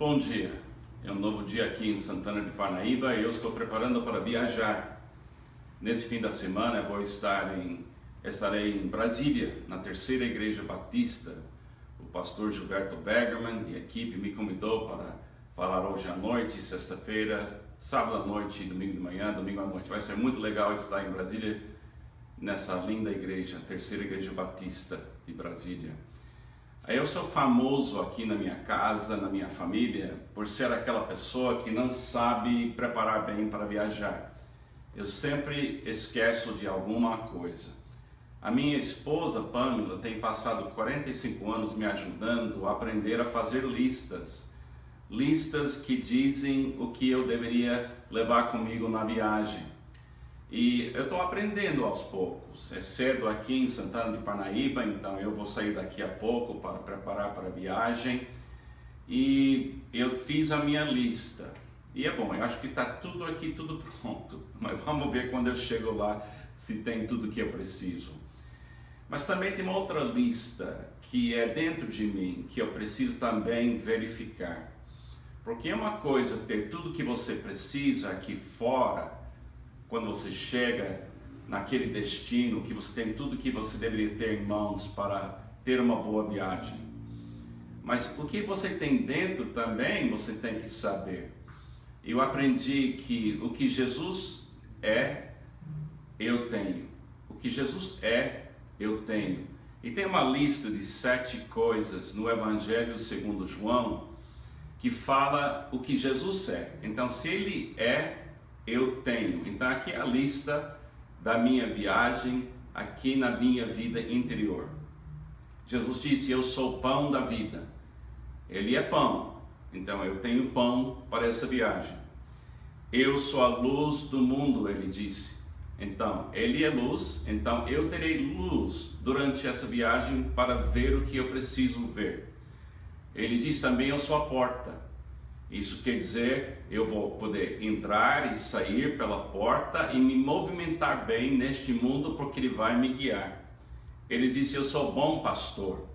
Bom dia, é um novo dia aqui em Santana de Parnaíba e eu estou preparando para viajar. Nesse fim da semana vou estar em, estarei em Brasília, na terceira igreja batista. O pastor Gilberto Bergerman e a equipe me convidou para falar hoje à noite, sexta-feira, sábado à noite, domingo de manhã, domingo à noite. Vai ser muito legal estar em Brasília, nessa linda igreja, terceira igreja batista de Brasília. Eu sou famoso aqui na minha casa, na minha família, por ser aquela pessoa que não sabe preparar bem para viajar. Eu sempre esqueço de alguma coisa. A minha esposa, Pamela, tem passado 45 anos me ajudando a aprender a fazer listas. Listas que dizem o que eu deveria levar comigo na viagem. E eu estou aprendendo aos poucos. É cedo aqui em Santana de Parnaíba, então eu vou sair daqui a pouco para preparar para a viagem. E eu fiz a minha lista. E é bom, eu acho que está tudo aqui, tudo pronto. Mas vamos ver quando eu chego lá se tem tudo que eu preciso. Mas também tem uma outra lista que é dentro de mim, que eu preciso também verificar. Porque é uma coisa ter tudo que você precisa aqui fora quando você chega naquele destino, que você tem tudo que você deveria ter em mãos para ter uma boa viagem. Mas o que você tem dentro também você tem que saber. Eu aprendi que o que Jesus é, eu tenho. O que Jesus é, eu tenho. E tem uma lista de sete coisas no Evangelho segundo João que fala o que Jesus é. Então, se ele é, eu tenho. Então aqui é a lista da minha viagem aqui na minha vida interior. Jesus disse: Eu sou o pão da vida. Ele é pão, então eu tenho pão para essa viagem. Eu sou a luz do mundo, ele disse. Então, ele é luz, então eu terei luz durante essa viagem para ver o que eu preciso ver. Ele diz também: Eu sou a porta. Isso quer dizer, eu vou poder entrar e sair pela porta e me movimentar bem neste mundo porque Ele vai me guiar. Ele disse: Eu sou bom pastor.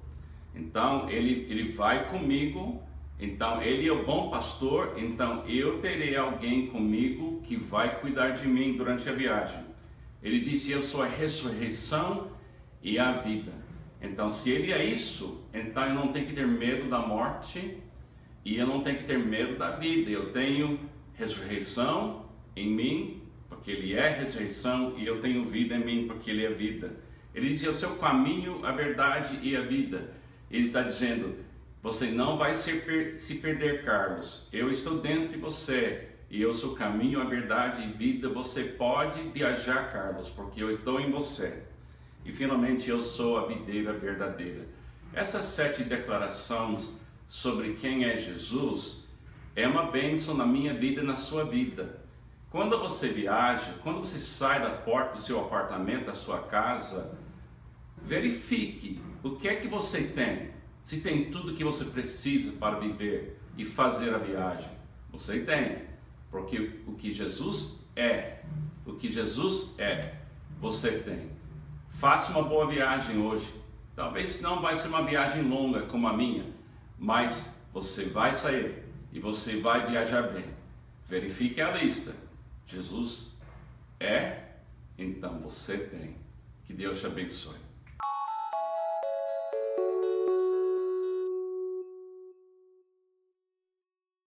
Então ele, ele vai comigo. Então ele é o bom pastor. Então eu terei alguém comigo que vai cuidar de mim durante a viagem. Ele disse: Eu sou a ressurreição e a vida. Então, se ele é isso, então eu não tenho que ter medo da morte e eu não tenho que ter medo da vida. Eu tenho ressurreição em mim, porque Ele é ressurreição, e eu tenho vida em mim, porque Ele é vida. Ele diz: é o seu caminho, a verdade e a vida. Ele está dizendo: você não vai se perder, Carlos. Eu estou dentro de você e eu sou o caminho, a verdade e vida. Você pode viajar, Carlos, porque eu estou em você. E finalmente eu sou a videira verdadeira. Essas sete declarações sobre quem é Jesus é uma bênção na minha vida e na sua vida. Quando você viaja, quando você sai da porta do seu apartamento, da sua casa, verifique o que é que você tem. Se tem tudo que você precisa para viver e fazer a viagem. Você tem. Porque o que Jesus é, o que Jesus é, você tem. Faça uma boa viagem hoje. Talvez não vai ser uma viagem longa como a minha, mas você vai sair e você vai viajar bem. Verifique a lista. Jesus é, então você tem. Que Deus te abençoe.